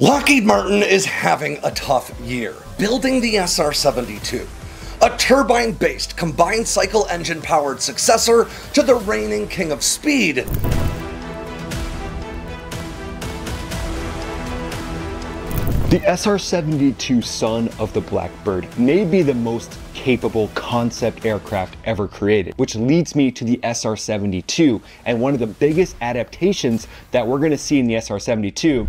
Lockheed Martin is having a tough year building the SR 72, a turbine based combined cycle engine powered successor to the reigning king of speed. The SR-72 son of the Blackbird may be the most capable concept aircraft ever created, which leads me to the SR-72 and one of the biggest adaptations that we're going to see in the SR-72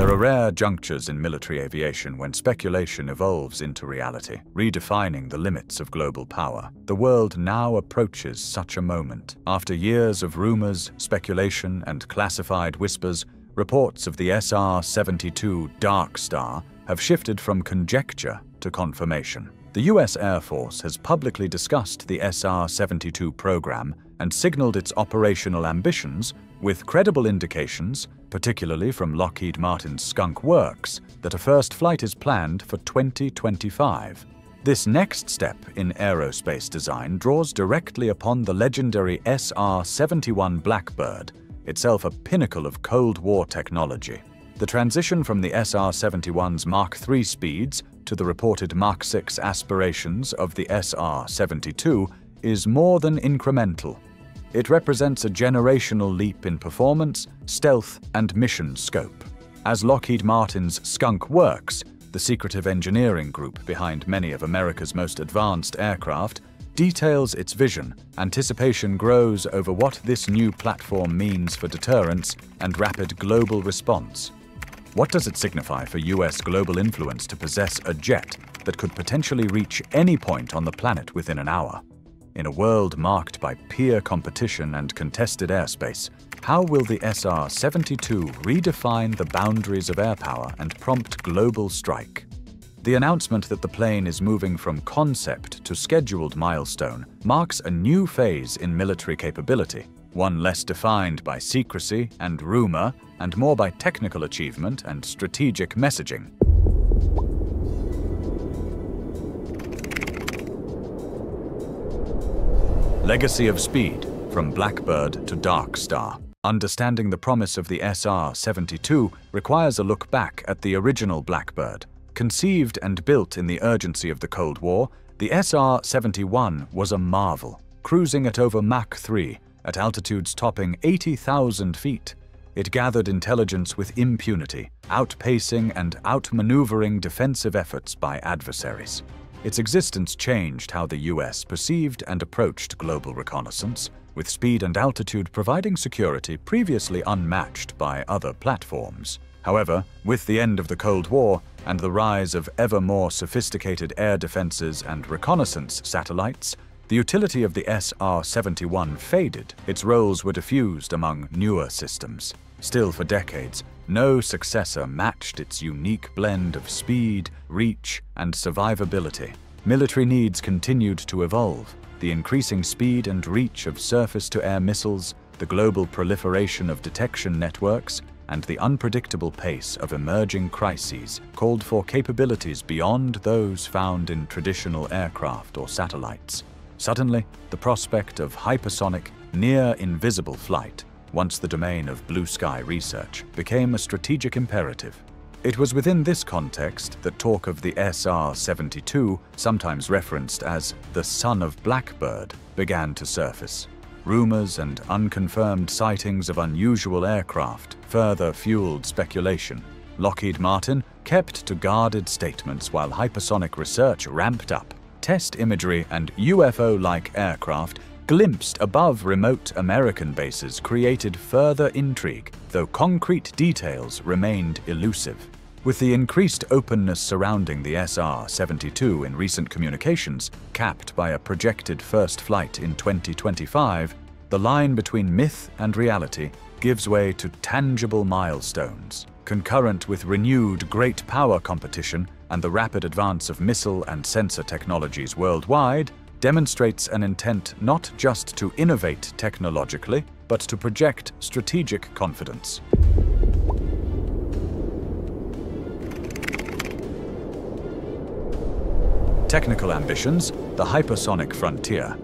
There are rare junctures in military aviation when speculation evolves into reality, redefining the limits of global power. The world now approaches such a moment. After years of rumors, speculation, and classified whispers, reports of the SR-72 Dark Star have shifted from conjecture to confirmation. The US Air Force has publicly discussed the SR-72 program and signaled its operational ambitions with credible indications, particularly from Lockheed Martin's Skunk Works, that a first flight is planned for 2025. This next step in aerospace design draws directly upon the legendary SR-71 Blackbird, itself a pinnacle of Cold War technology. The transition from the SR-71's Mach 3 speeds to the reported Mach 6 aspirations of the SR-72 is more than incremental. It represents a generational leap in performance, stealth, and mission scope. As Lockheed Martin's Skunk Works, the secretive engineering group behind many of America's most advanced aircraft, details its vision, anticipation grows over what this new platform means for deterrence and rapid global response. What does it signify for US global influence to possess a jet that could potentially reach any point on the planet within an hour? In a world marked by peer competition and contested airspace, how will the SR-72 redefine the boundaries of air power and prompt global strike? The announcement that the plane is moving from concept to scheduled milestone marks a new phase in military capability, one less defined by secrecy and rumor and more by technical achievement and strategic messaging. Legacy of Speed, from Blackbird to Dark Star. Understanding the promise of the SR-72 requires a look back at the original Blackbird. Conceived and built in the urgency of the Cold War, the SR-71 was a marvel, cruising at over Mach 3 at altitudes topping 80,000 feet. It gathered intelligence with impunity, outpacing and outmaneuvering defensive efforts by adversaries. Its existence changed how the US perceived and approached global reconnaissance, with speed and altitude providing security previously unmatched by other platforms. However, with the end of the Cold War and the rise of ever more sophisticated air defenses and reconnaissance satellites, the utility of the SR-71 faded. Its roles were diffused among newer systems. Still for decades, no successor matched its unique blend of speed, reach, and survivability. Military needs continued to evolve. The increasing speed and reach of surface-to-air missiles, the global proliferation of detection networks, and the unpredictable pace of emerging crises called for capabilities beyond those found in traditional aircraft or satellites. Suddenly, the prospect of hypersonic, near-invisible flight once the domain of blue sky research, became a strategic imperative. It was within this context that talk of the SR-72, sometimes referenced as the son of Blackbird, began to surface. Rumors and unconfirmed sightings of unusual aircraft further fueled speculation. Lockheed Martin kept to guarded statements while hypersonic research ramped up. Test imagery and UFO-like aircraft glimpsed above remote American bases created further intrigue, though concrete details remained elusive. With the increased openness surrounding the SR-72 in recent communications, capped by a projected first flight in 2025, the line between myth and reality gives way to tangible milestones. Concurrent with renewed great power competition and the rapid advance of missile and sensor technologies worldwide, demonstrates an intent not just to innovate technologically, but to project strategic confidence. Technical ambitions, the hypersonic frontier.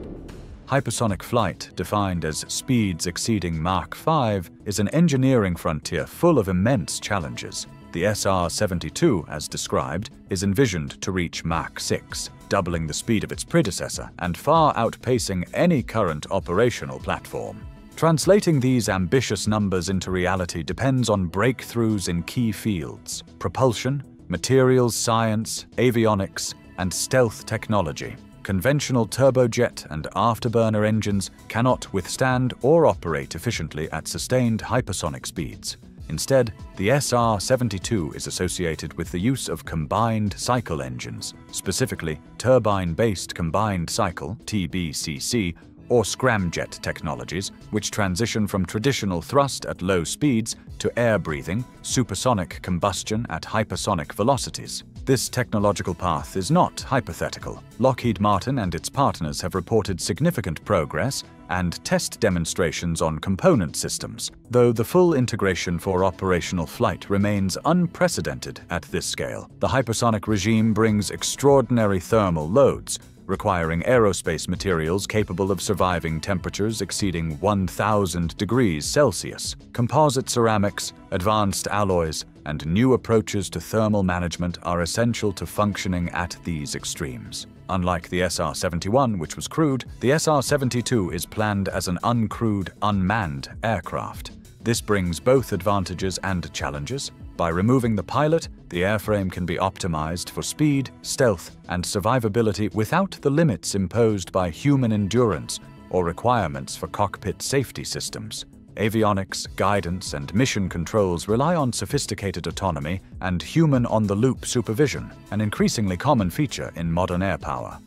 Hypersonic flight, defined as speeds exceeding Mach 5, is an engineering frontier full of immense challenges. The SR-72, as described, is envisioned to reach Mach 6, doubling the speed of its predecessor and far outpacing any current operational platform. Translating these ambitious numbers into reality depends on breakthroughs in key fields propulsion, materials science, avionics, and stealth technology. Conventional turbojet and afterburner engines cannot withstand or operate efficiently at sustained hypersonic speeds. Instead, the SR-72 is associated with the use of combined cycle engines, specifically turbine-based combined cycle TBCC or scramjet technologies, which transition from traditional thrust at low speeds to air breathing, supersonic combustion at hypersonic velocities. This technological path is not hypothetical. Lockheed Martin and its partners have reported significant progress and test demonstrations on component systems, though the full integration for operational flight remains unprecedented at this scale. The hypersonic regime brings extraordinary thermal loads, requiring aerospace materials capable of surviving temperatures exceeding 1000 degrees Celsius. Composite ceramics, advanced alloys, and new approaches to thermal management are essential to functioning at these extremes. Unlike the SR-71, which was crewed, the SR-72 is planned as an uncrewed, unmanned aircraft. This brings both advantages and challenges, by removing the pilot, the airframe can be optimized for speed, stealth, and survivability without the limits imposed by human endurance or requirements for cockpit safety systems. Avionics, guidance, and mission controls rely on sophisticated autonomy and human on-the-loop supervision, an increasingly common feature in modern air power.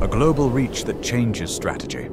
A global reach that changes strategy.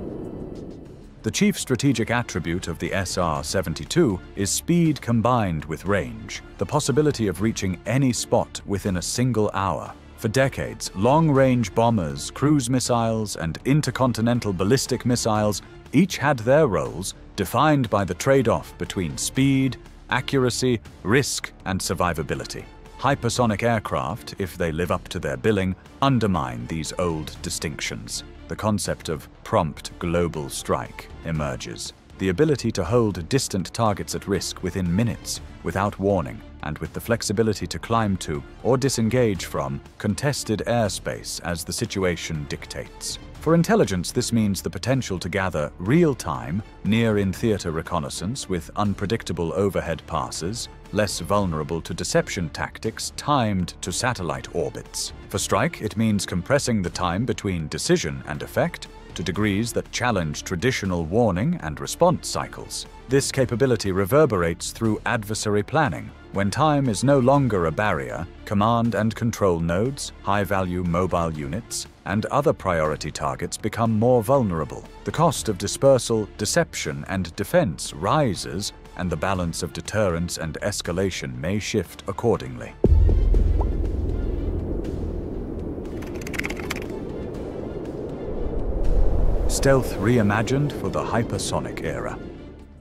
The chief strategic attribute of the SR-72 is speed combined with range, the possibility of reaching any spot within a single hour. For decades, long-range bombers, cruise missiles, and intercontinental ballistic missiles each had their roles defined by the trade-off between speed, accuracy, risk, and survivability. Hypersonic aircraft, if they live up to their billing, undermine these old distinctions the concept of prompt global strike emerges. The ability to hold distant targets at risk within minutes, without warning, and with the flexibility to climb to or disengage from contested airspace as the situation dictates. For intelligence, this means the potential to gather real-time, near-in-theater reconnaissance with unpredictable overhead passes, less vulnerable to deception tactics timed to satellite orbits. For strike, it means compressing the time between decision and effect to degrees that challenge traditional warning and response cycles. This capability reverberates through adversary planning, when time is no longer a barrier, command and control nodes, high-value mobile units, and other priority targets become more vulnerable. The cost of dispersal, deception, and defense rises, and the balance of deterrence and escalation may shift accordingly. Stealth reimagined for the hypersonic era.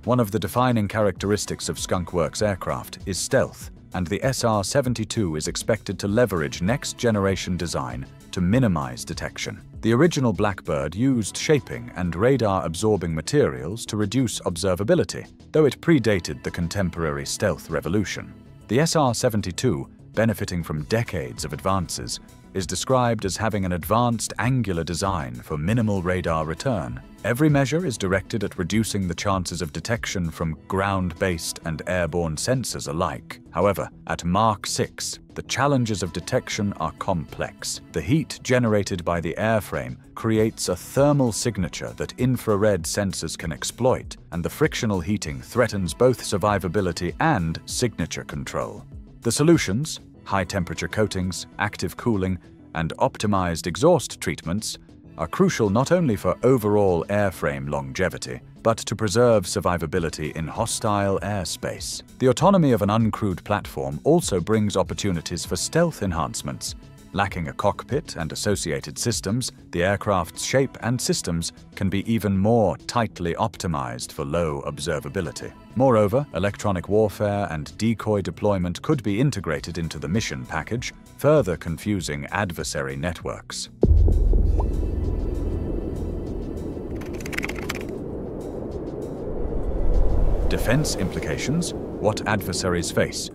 One of the defining characteristics of Skunkworks aircraft is stealth, and the SR-72 is expected to leverage next-generation design to minimize detection. The original Blackbird used shaping and radar-absorbing materials to reduce observability, though it predated the contemporary stealth revolution. The SR-72, benefiting from decades of advances, is described as having an advanced angular design for minimal radar return. Every measure is directed at reducing the chances of detection from ground-based and airborne sensors alike. However, at Mach 6, the challenges of detection are complex. The heat generated by the airframe creates a thermal signature that infrared sensors can exploit, and the frictional heating threatens both survivability and signature control. The solutions, high-temperature coatings, active cooling, and optimized exhaust treatments are crucial not only for overall airframe longevity, but to preserve survivability in hostile airspace. The autonomy of an uncrewed platform also brings opportunities for stealth enhancements. Lacking a cockpit and associated systems, the aircraft's shape and systems can be even more tightly optimized for low observability. Moreover, electronic warfare and decoy deployment could be integrated into the mission package, further confusing adversary networks. Defense implications, what adversaries face.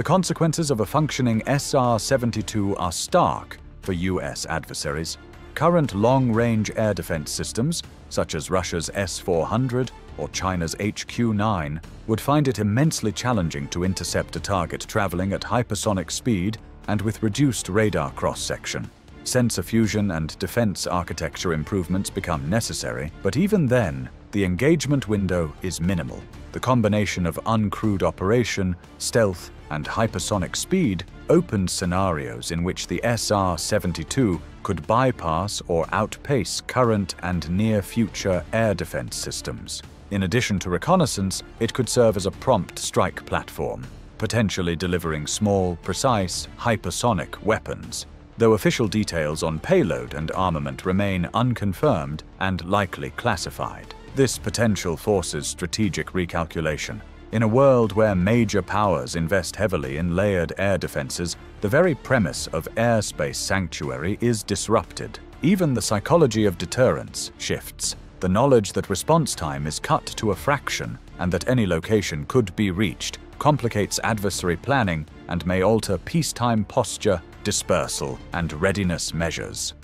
The consequences of a functioning SR-72 are stark for US adversaries. Current long-range air defense systems, such as Russia's S-400 or China's HQ-9, would find it immensely challenging to intercept a target traveling at hypersonic speed and with reduced radar cross-section. Sensor fusion and defense architecture improvements become necessary, but even then, the engagement window is minimal. The combination of uncrewed operation, stealth, and hypersonic speed opens scenarios in which the SR-72 could bypass or outpace current and near-future air defense systems. In addition to reconnaissance, it could serve as a prompt strike platform, potentially delivering small, precise, hypersonic weapons though official details on payload and armament remain unconfirmed and likely classified. This potential forces strategic recalculation. In a world where major powers invest heavily in layered air defenses, the very premise of airspace sanctuary is disrupted. Even the psychology of deterrence shifts. The knowledge that response time is cut to a fraction and that any location could be reached complicates adversary planning and may alter peacetime posture, dispersal, and readiness measures.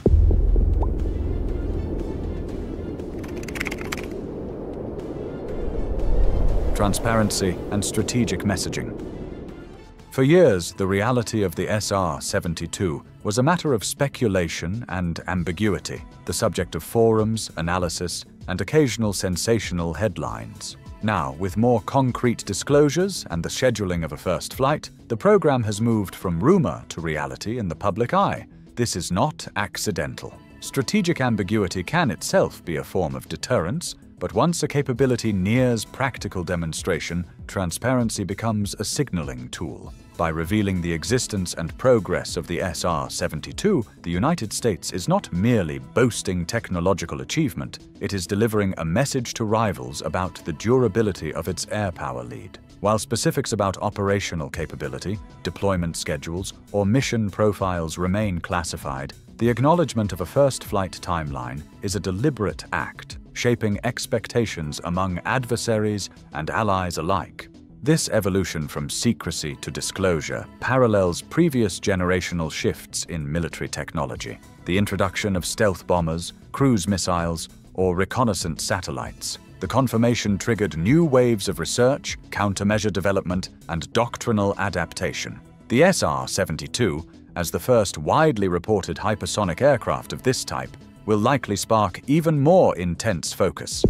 Transparency, and strategic messaging. For years, the reality of the SR-72 was a matter of speculation and ambiguity, the subject of forums, analysis, and occasional sensational headlines. Now, with more concrete disclosures and the scheduling of a first flight, the program has moved from rumor to reality in the public eye. This is not accidental. Strategic ambiguity can itself be a form of deterrence, but once a capability nears practical demonstration, transparency becomes a signaling tool. By revealing the existence and progress of the SR-72, the United States is not merely boasting technological achievement, it is delivering a message to rivals about the durability of its air power lead. While specifics about operational capability, deployment schedules, or mission profiles remain classified, the acknowledgement of a first flight timeline is a deliberate act shaping expectations among adversaries and allies alike. This evolution from secrecy to disclosure parallels previous generational shifts in military technology, the introduction of stealth bombers, cruise missiles, or reconnaissance satellites. The confirmation triggered new waves of research, countermeasure development, and doctrinal adaptation. The SR-72, as the first widely reported hypersonic aircraft of this type, will likely spark even more intense focus.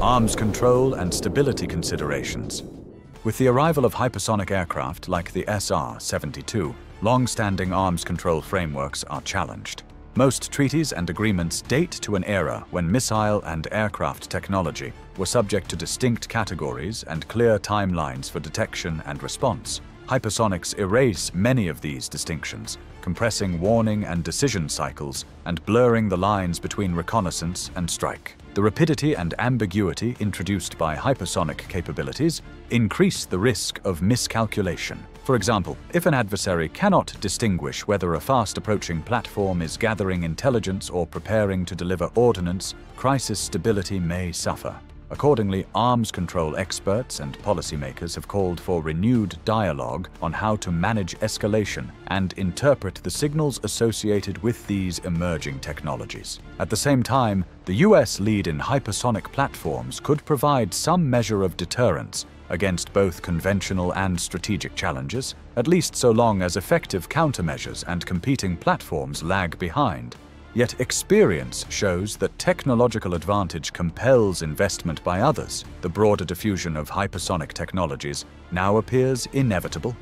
Arms control and stability considerations. With the arrival of hypersonic aircraft like the SR-72, long-standing arms control frameworks are challenged. Most treaties and agreements date to an era when missile and aircraft technology were subject to distinct categories and clear timelines for detection and response. Hypersonics erase many of these distinctions, compressing warning and decision cycles and blurring the lines between reconnaissance and strike. The rapidity and ambiguity introduced by hypersonic capabilities increase the risk of miscalculation. For example, if an adversary cannot distinguish whether a fast-approaching platform is gathering intelligence or preparing to deliver ordnance, crisis stability may suffer. Accordingly, arms control experts and policymakers have called for renewed dialogue on how to manage escalation and interpret the signals associated with these emerging technologies. At the same time, the US lead in hypersonic platforms could provide some measure of deterrence against both conventional and strategic challenges, at least so long as effective countermeasures and competing platforms lag behind. Yet experience shows that technological advantage compels investment by others. The broader diffusion of hypersonic technologies now appears inevitable.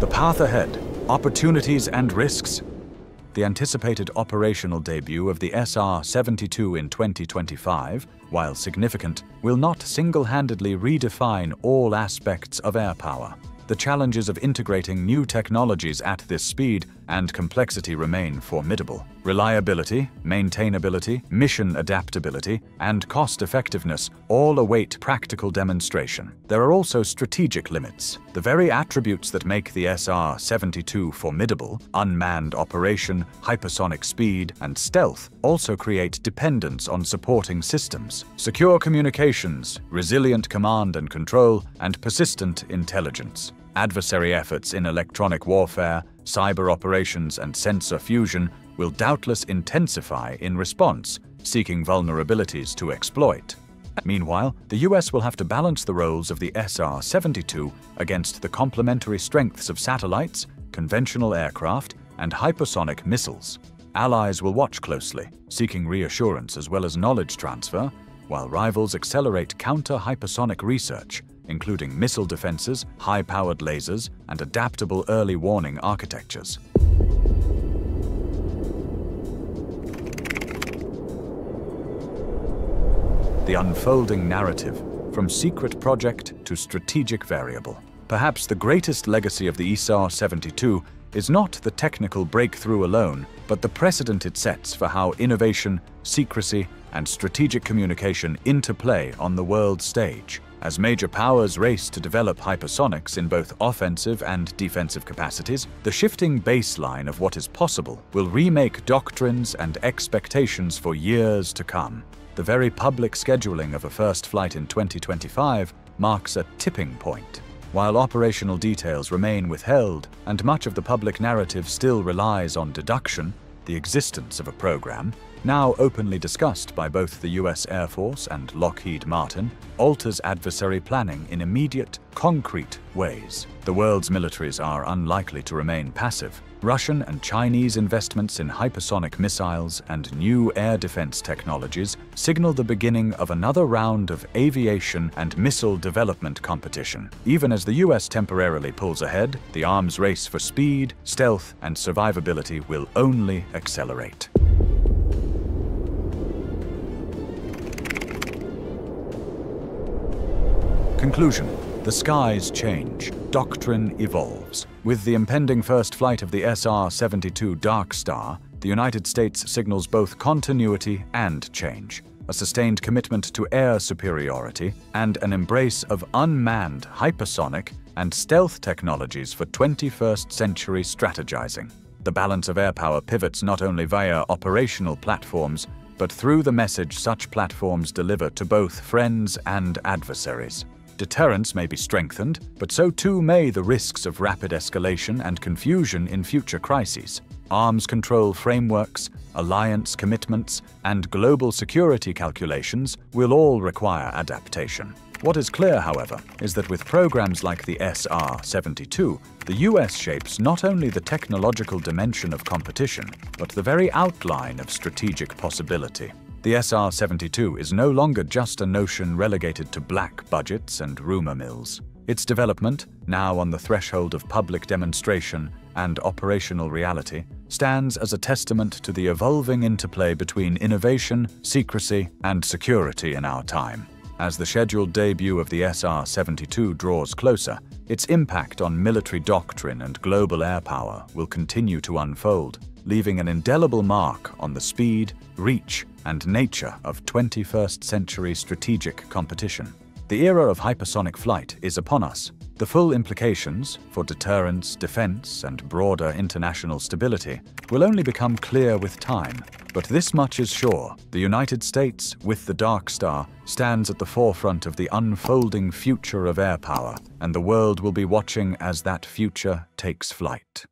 The path ahead, opportunities and risks. the anticipated operational debut of the SR-72 in 2025, while significant, will not single-handedly redefine all aspects of air power the challenges of integrating new technologies at this speed and complexity remain formidable. Reliability, maintainability, mission adaptability, and cost effectiveness all await practical demonstration. There are also strategic limits. The very attributes that make the SR 72 formidable unmanned operation, hypersonic speed, and stealth also create dependence on supporting systems. Secure communications, resilient command and control, and persistent intelligence. Adversary efforts in electronic warfare, cyber operations, and sensor fusion will doubtless intensify in response, seeking vulnerabilities to exploit. Meanwhile, the US will have to balance the roles of the SR-72 against the complementary strengths of satellites, conventional aircraft, and hypersonic missiles. Allies will watch closely, seeking reassurance as well as knowledge transfer, while rivals accelerate counter-hypersonic research, including missile defenses, high-powered lasers, and adaptable early warning architectures. The unfolding narrative, from secret project to strategic variable. Perhaps the greatest legacy of the SR-72 is not the technical breakthrough alone, but the precedent it sets for how innovation, secrecy, and strategic communication interplay on the world stage. As major powers race to develop hypersonics in both offensive and defensive capacities, the shifting baseline of what is possible will remake doctrines and expectations for years to come. The very public scheduling of a first flight in 2025 marks a tipping point. While operational details remain withheld and much of the public narrative still relies on deduction, the existence of a program, now openly discussed by both the US Air Force and Lockheed Martin, alters adversary planning in immediate, concrete ways. The world's militaries are unlikely to remain passive. Russian and Chinese investments in hypersonic missiles and new air defense technologies signal the beginning of another round of aviation and missile development competition. Even as the US temporarily pulls ahead, the arms race for speed, stealth, and survivability will only accelerate. Conclusion. The skies change. Doctrine evolves. With the impending first flight of the SR-72 Dark Star, the United States signals both continuity and change, a sustained commitment to air superiority, and an embrace of unmanned hypersonic and stealth technologies for 21st century strategizing. The balance of air power pivots not only via operational platforms, but through the message such platforms deliver to both friends and adversaries. Deterrence may be strengthened, but so too may the risks of rapid escalation and confusion in future crises. Arms control frameworks, alliance commitments, and global security calculations will all require adaptation. What is clear, however, is that with programs like the SR-72, the US shapes not only the technological dimension of competition, but the very outline of strategic possibility. The SR-72 is no longer just a notion relegated to black budgets and rumor mills. Its development, now on the threshold of public demonstration and operational reality, stands as a testament to the evolving interplay between innovation, secrecy, and security in our time. As the scheduled debut of the SR-72 draws closer, its impact on military doctrine and global air power will continue to unfold, leaving an indelible mark on the speed, reach, and nature of 21st century strategic competition. The era of hypersonic flight is upon us. The full implications for deterrence, defense, and broader international stability will only become clear with time. But this much is sure the United States, with the Dark Star, stands at the forefront of the unfolding future of air power, and the world will be watching as that future takes flight.